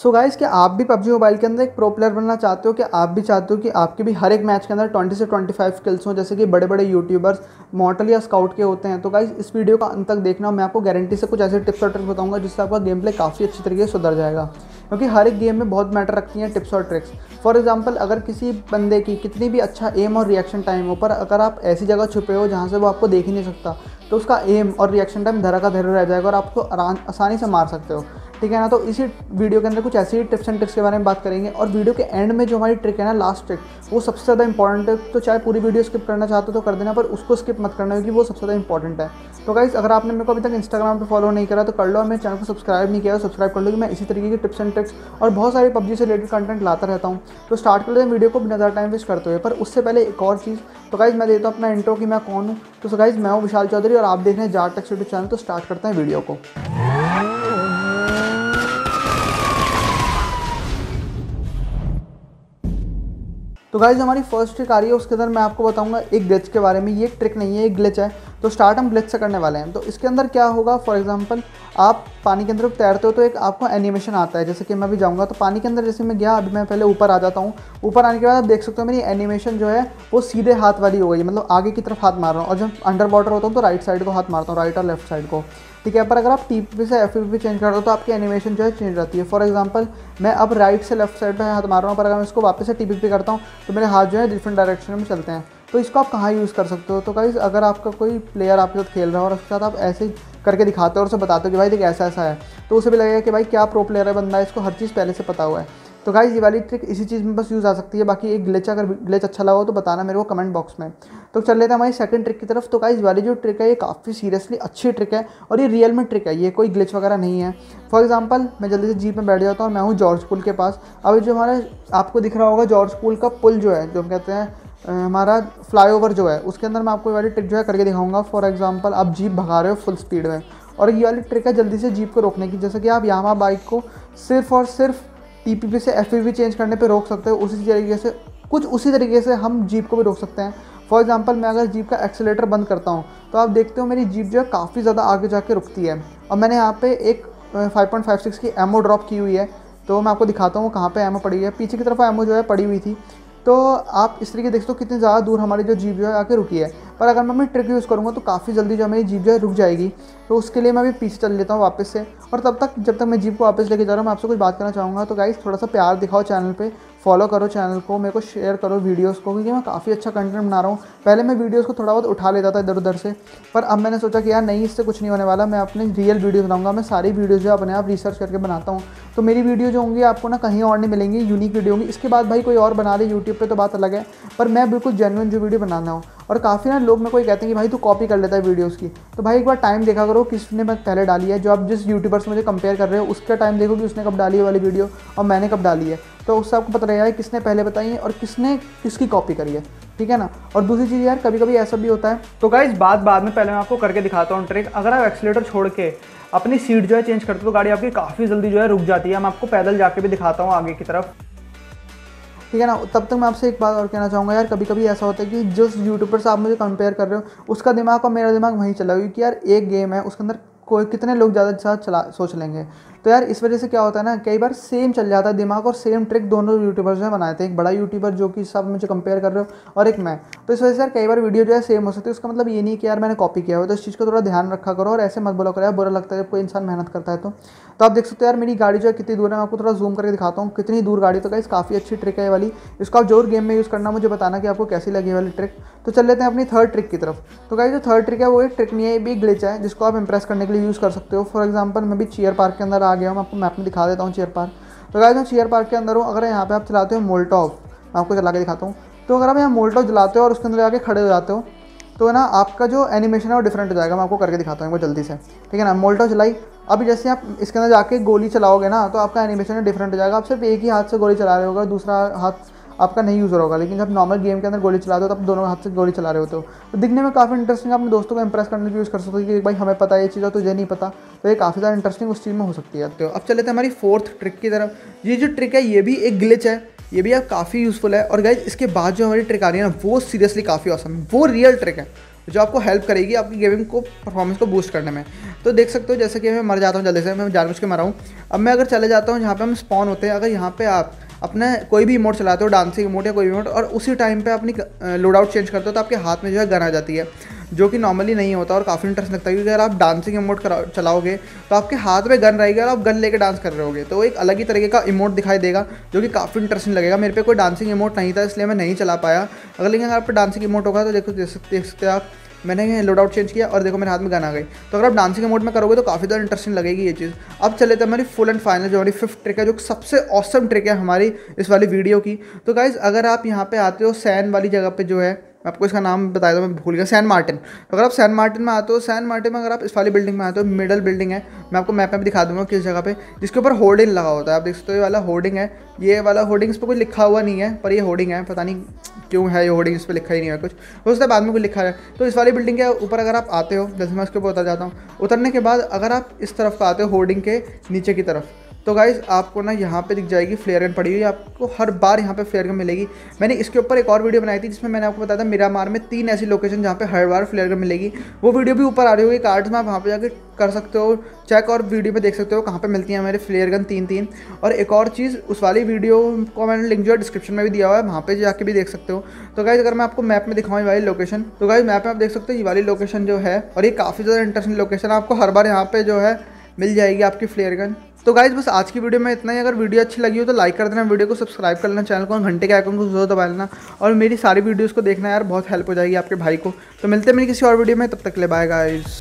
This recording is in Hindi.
सो so गाइस क्या आप भी पबजी मोबाइल के अंदर एक प्रो प्लेयर बनना चाहते हो? कि आप भी चाहते हो कि आपके भी हर एक मैच के अंदर 20 से 25 स्किल्स हों? जैसे कि बड़े बड़े यूट्यूबर्स मॉडल या स्काउट के होते हैं। तो गाइस इस वीडियो का अंत तक देखना। मैं आपको गारंटी से कुछ ऐसे टिप्स और ट्रिक्स बताऊँगा जिससे आपका गेम प्ले काफ़ी अच्छी तरीके से सुधर जाएगा। क्योंकि हर एक गेम में बहुत मैटर रखती हैं टिप्स और ट्रिक्स फॉर एग्ज़ाम्पल अगर किसी बंदे की कितनी भी अच्छा एम और रिएक्शन टाइम हो, पर अगर आप ऐसी जगह छुपे हो जहाँ से वो आपको देख ही नहीं सकता तो उसका एम और रिएक्शन टाइम धरा का धरा रह जाएगा और आपको आसानी से मार सकते हो। ठीक है ना? तो इसी वीडियो के अंदर कुछ ऐसी टिप्स एंड ट्रिक्स के बारे में बात करेंगे और वीडियो के एंड में जो हमारी ट्रिक है ना लास्ट ट्रिक वो सबसे ज़्यादा इंपॉर्टेंट है। तो चाहे पूरी वीडियो स्किप करना चाहते हो तो कर देना, पर उसको स्किप मत करना क्योंकि वो सबसे ज़्यादा इंपॉर्टेंट है। तो गाइज़ अगर आपने मेरे को अभी तक इंस्टाग्राम पर फॉलो नहीं करा तो कर लो और मेरे चैनल को सब्सक्राइब नहीं किया तो सब्सक्राइब कर लो कि मैं इसी तरीके की टिप्स एंड ट्रिक्स और बहुत सारी पब्जी से रिलेटेड कंटेंट लाता रहता हूँ। तो स्टार्ट कर लेते हैं वीडियो को बिना ज़्यादा टाइम वेस्ट करते हुए। पर उससे पहले एक और चीज़ तो गाइज़ मैं देता हूँ अपना इंट्रो कि मैं कौन हूँ। तो गाइज़ मैं हूँ विशाल चौधरी और आप देख रहे हैं जार टेक्स यूट्यूब चैनल तो स्टार्ट करते हैं वीडियो को। तो गाइज़ हमारी फ़र्स्ट ट्रिक आ रही है, उसके अंदर मैं आपको बताऊँगा एक ग्लिच के बारे में। ये ट्रिक नहीं है, एक ग्लिच है। तो स्टार्ट हम ग्लिच से करने वाले हैं। तो इसके अंदर क्या होगा? फॉर एग्जांपल आप पानी के अंदर तैरते हो तो एक आपको एनिमेशन आता है। जैसे कि मैं भी जाऊँगा तो पानी के अंदर जैसे मैं गया, अभी मैं पहले ऊपर आ जाता हूँ। ऊपर आने के बाद आप देख सकते हो मेरी एनिमेशन जो है, वो सीधे हाथ वाली हो गई मतलब आगे की तरफ़ हाथ मार रहा हूँ। और जब अंडर वाटर होता हूँ तो राइट साइड को हाथ मारता हूँ राइट और लेफ़्ट साइड को। ठीक है, पर अगर आप टी पी से एफ़ पी चेंज कर दो तो आपकी एनिमेशन जो है चेंज रहती है। फॉर एग्जांपल मैं अब राइट से लेफ़्ट साइड पर हाथ मार रहा हूँ, पर अगर मैं इसको वापस से टी पी करता हूँ तो मेरे हाथ जो है डिफरेंट डायरेक्शन में चलते हैं। तो इसको आप कहाँ यूज़ कर सकते हो? तो गाइज़ अगर आपका कोई प्लेयर आपके साथ खेल रहा हो और उसके साथ आप ऐसे करके दिखाते हो और उसे बताते हो कि भाई देख ऐसा ऐसा है तो उसे भी लगेगा कि भाई क्या प्रो प्लेयर है बंदा है इसको हर चीज़ पहले से पता हुआ है। तो गाइज़ ये वाली ट्रिक इसी चीज़ में बस यूज़ आ सकती है, बाकी एक ग्लिच अगर ग्लिच अच्छा लगा हो तो बताना मेरे को कमेंट बॉक्स में। तो चल लेते हैं हमारी सेकंड ट्रिक की तरफ़। तो गाइज़ वाली जो ट्रिक है, ये काफ़ी सीरियसली अच्छी ट्रिक है और ये रियल में ट्रिक है, ये कोई ग्लिच वगैरह नहीं है। फॉर एग्ज़ाम्पल मैं जल्दी से जीप में बैठ जाता हूँ, मैं हूँ जॉर्ज पुल के पास। अभी जो हमारे, आपको दिख रहा होगा जॉर्ज पुल का पुल जो है, जो हम कहते हैं हमारा फ्लाईओवर जो है, उसके अंदर मैं आपको ये वाली ट्रिक जो है करके दिखाऊँगा। फॉर एग्जांपल आप जीप भगा रहे हो फुल स्पीड में, और ये वाली ट्रिक है जल्दी से जीप को रोकने की। जैसे कि आप यहाँ बाइक को सिर्फ़ और सिर्फ़ टी से एफ़ चेंज करने पर रोक सकते हो, उसी तरीके से, कुछ उसी तरीके से हम जीप को भी रोक सकते हैं। फॉर एग्ज़ाम्पल मैं अगर जीप का एक्सेलेटर बंद करता हूँ तो आप देखते हो मेरी जीप जो है काफ़ी ज़्यादा आगे जाके रुकती है। और मैंने यहाँ पे एक 5.56 की एमओ ड्रॉप की हुई है तो मैं आपको दिखाता हूँ कहाँ पे एमओ पड़ी है। पीछे की तरफ़ एमओ जो है पड़ी हुई थी। तो आप इस तरीके देख सकते हो कितनी ज़्यादा दूर हमारी जो जीप जो है आके रुकी है। पर अगर मैं ट्रिक यूज़ करूँगा तो काफ़ी जल्दी जो मेरी जीप जो है रुक जाएगी। तो उसके लिए मैं अभी पीछे चल लेता हूँ वापस से। और तब तक जब तक मैं जीप को वापस लेके जा रहा हूँ, मैं आपसे कुछ बात करना चाहूँगा। तो गाइज़ थोड़ा सा प्यार दिखाओ चैनल पे। फॉलो करो चैनल को, मेरे को शेयर करो वीडियोस को, क्योंकि मैं काफ़ी अच्छा कंटेंट बना रहा हूँ। पहले मैं वीडियोस को थोड़ा बहुत उठा लेता था इधर उधर से, पर अब मैंने सोचा कि यार नहीं, इससे कुछ नहीं होने वाला, मैं अपने रियल वीडियो बनाऊँगा, मैं सारी वीडियोज़ जो अपने आप रिसर्च करके बनाता हूँ। तो मेरी वीडियो जो होंगी आपको ना कहीं और नहीं मिलेंगी यूनिक वीडियो होंगी। इसके बाद भाई कोई और बना ले यूट्यूब पर तो बात अलग है, पर मैं बिल्कुल जेनुअन जो वीडियो बनाना हूँ। और काफ़ी ना लोग मेरे को ये कहते हैं कि भाई तू कॉपी कर लेता है वीडियोस की। तो भाई एक बार टाइम देखा करो, किसने मैं पहले डाली है, जो आप जिस यूट्यूबर से मुझे कंपेयर कर रहे हो, उसका टाइम देखो कि उसने कब डाली है वाली वीडियो और मैंने कब डाली है। तो उससे आपको पता रहेगा किसने पहले बताई है और किसने किसकी कॉपी करी है ठीक है ना? और दूसरी चीज़ यार कभी कभी ऐसा भी होता है। तो गाइज़ बात बाद में पहले मैं आपको करके दिखाता हूँ ट्रिक अगर आप एक्सीटर छोड़ के अपनी सीट जो है चेंज करते हो तो गाड़ी आपकी काफ़ी जल्दी जो है रुक जाती है। मैं आपको पैदल जाके भी दिखाता हूँ आगे की तरफ़। ठीक है ना? तब तक मैं आपसे एक बात और कहना चाहूँगा यार कभी कभी ऐसा होता है कि जिस यूट्यूबर से आप मुझे कंपेयर कर रहे हो उसका दिमाग और मेरा दिमाग वहीं चला क्योंकि यार एक गेम है उसके अंदर कोई कितने लोग ज़्यादा साथ चला सोच लेंगे। तो यार इस वजह से क्या होता है ना, कई बार सेम चल जाता है दिमाग और सेम ट्रिक दोनों यूट्यूबर्स ने बनाए थे। एक बड़ा यूट्यूबर जो कि सब मुझे कंपेयर कर रहे हो और एक मैं। तो इस वजह से यार कई बार वीडियो जो है सेम हो सकती है। उसका मतलब ये नहीं कि यार मैंने कॉपी किया हो। तो इस चीज़ को थोड़ा ध्यान रखा करो और ऐसे मत बोला करो, यार बुरा लगता है जब कोई इंसान मेहनत करता है तो। तो आप देख सकते हो यार मेरी गाड़ी जो है कितनी दूर है, मैं आपको थोड़ा जूम करके दिखाता हूँ। कितनी दूर गाड़ी तो गाइस काफ़ी अच्छी ट्रिक है वाली। इसको आप ज़ोर गेम में यूज़ करना, मुझे बताना कि आपको कैसी लगी वाली ट्रिक तो चल लेते हैं अपनी थर्ड ट्रिक की तरफ़। तो गाइस जो थर्ड ट्रिक है वो एक ट्रिक नहीं है भी ग्लिच है जिसको आप इंप्रेस करने के लिए यूज़ कर सकते हो। फॉर एग्ज़ाम्पल मैं भी चेयर पार्क के अंदर आ गया हूँ, मैं आपको मैप में दिखा देता हूँ चेयर पार्क तो गाइस मैं चेयर पार्क के अंदर हूँ, अगर यहाँ पे आप चलाते हो मोल्टॉफ मैं आपको चला के दिखाता हूँ। तो अगर आप यहाँ मोल्टॉफ जलाते हो और उसके अंदर जाके खड़े हो जाते हो तो ना, आपका जो एनिमेशन है वो डिफरेंट हो जाएगा। मैं आपको करके दिखाता हूँ जल्दी से। ठीक है ना मोल्टो चलाई अभी जैसे आप इसके अंदर जाके गोली चलाओगे ना तो आपका एनिमेशन डिफरेंट हो जाएगा। आप सिर्फ़ एक ही हाथ से गोली चला रहे होगा दूसरा हाथ आपका नहीं यूज़ होगा। लेकिन जब नॉर्मल गेम के अंदर गोली चलाते हो तो आप दोनों हाथ से गोली चला रहे होते हो। तो दिखने में काफ़ी इंटरेस्टिंग अपने दोस्तों को इंप्रेस करने की यूज़ कर सकते हो कि भाई, हमें पता है ये चीज़ है, तुझे नहीं पता। तो ये काफ़ी ज़्यादा इंटरेस्टिंग उस चीज़ में हो सकती है। तो अब चले थे हमारी फोर्थ ट्रिक की तरफ़। ये जो ट्रिक है, ये भी एक ग्लिच है। ये भी आप काफ़ी यूज़फुल है। और गाइज़ इसके बाद जो हमारी ट्रिक आ रही है ना, वो सीरियसली काफ़ी औसम है। वो रियल ट्रिक है, जो आपको हेल्प करेगी आपकी गेमिंग को परफॉर्मेंस को बूस्ट करने में। तो देख सकते हो, जैसे कि मैं मर जाता हूँ जल्दी से, मैं जानबूझ के मरा हूँ। अब मैं अगर चले जाता हूँ, जहाँ पे हम स्पॉन होते हैं, अगर यहाँ पे आप अपना कोई भी इमोट चलाते हो डांसिंग इमोट या कोई भी इमोट और उसी टाइम पे अपनी लोड आउट चेंज करते हो तो आपके हाथ में जो है गन आ जाती है, जो कि नॉर्मली नहीं होता और काफ़ी इंटरेस्ट लगता है, क्योंकि अगर आप डांसिंग इमोट चलाओगे तो आपके हाथ में गन रहेगी और आप गन लेके डांस कर रहे होगे तो एक अलग ही तरीके का इमोट दिखाई देगा, जो कि काफ़ी इंटरेस्टिंग लगेगा। मेरे पे कोई डांसिंग इमोट नहीं था, इसलिए मैं नहीं चला पाया। अगर लेकिन अगर आप डांसिंग इमोट होगा तो देखो, देख सकते हैं आप मैंने लोड आउट चेंज किया और देखो मेरे हाथ में गन आ गई। तो अगर आप डांसिंग मोड में करोगे तो काफ़ी ज़्यादा इंटरेस्टिंग लगेगी ये चीज़। अब चले तो हमारी फुल एंड फाइनल जो हमारी फिफ्थ ट्रिक है, जो सबसे औसम ट्रिक है हमारी इस वाली वीडियो की। तो गाइज़ अगर आप यहाँ पर आते हो सैन वाली जगह पर जो है मैं आपको इसका नाम बताया था मैं भूल गया, सैन मार्टिन। अगर आप सैन मार्टिन में आते हो सैन मार्टिन में अगर आप इस वाली बिल्डिंग में आते हो मिडल बिल्डिंग है। मैं आपको मैप में भी दिखा दूँगा किस जगह पे, जिसके ऊपर होर्डिंग लगा होता है। आप देख सकते हो ये वाला होर्डिंग है। ये वाला होर्डिंग इस पर कुछ लिखा हुआ नहीं है, पर ये होर्डिंग है। पता नहीं क्यों है ये होर्डिंग, इस पर लिखा ही नहीं है कुछ। हो सकता है बाद में कुछ लिखा है तो इस वाली बिल्डिंग के ऊपर अगर आप आते हो, जैसे मैं उसके ऊपर उतर जाता हूँ, उतरने के बाद अगर आप इस तरफ़ आते हो होर्डिंग के नीचे की तरफ़ तो गाइज़ आपको ना यहाँ पे दिख जाएगी फ्लेयर गन पड़ी हुई आपको हर बार यहाँ पे फ्लेयर गन मिलेगी। मैंने इसके ऊपर एक और वीडियो बनाई थी, जिसमें मैंने आपको बताया था मेरा मार में तीन ऐसी लोकेशन जहाँ पे हर बार फ्लेयर गन मिलेगी। वो वीडियो भी ऊपर आ रही होगी कार्ड्स में आप वहाँ पे जाकर कर सकते हो। चेक और वीडियो में देख सकते हो कहाँ पर मिलती हैं मेरे फ्लेयर गन तीन तीन और एक और चीज़, उस वाली वीडियो को मैंने लिंक जो है डिस्क्रिप्शन में भी दिया हुआ है, वहाँ पर जाके भी देख सकते हो। तो गाइज़ अगर मैं आपको मैप में दिखाऊँ वाली लोकेशन तो गाइज़ मैप में आप देख सकते हो ये वाली लोकेशन जो है, और ये काफ़ी ज़्यादा इंटरेस्टिंग लोकेशन आपको हर बार यहाँ पर जो है मिल जाएगी आपकी फ्लेयर गन तो गाइज़ बस आज की वीडियो में इतना ही। अगर वीडियो अच्छी लगी हो तो लाइक कर देना, वीडियो को सब्सक्राइब कर लेना चैनल को घंटे के आइकन को ज़रूर दबा लेना। और मेरी सारी वीडियोस को देखना यार, बहुत हेल्प हो जाएगी आपके भाई को। तो मिलते हैं मेरी किसी और वीडियो में, तब तक ले बाय गाइज़